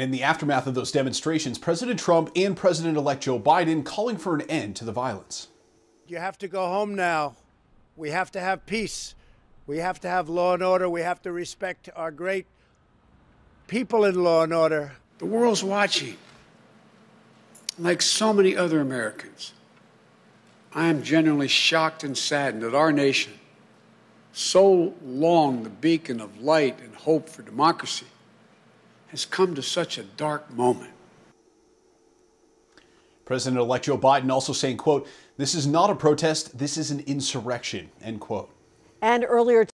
In the aftermath of those demonstrations, President Trump and President elect Joe Biden calling for an end to the violence. You have to go home now. We have to have peace. We have to have law and order. We have to respect our great people in law and order. The world's watching, like so many other Americans. I am genuinely shocked and saddened that our nation, so long the beacon of light and hope for democracy, has come to such a dark moment. President-elect Joe Biden also saying, quote, this is not a protest, this is an insurrection, end quote. And earlier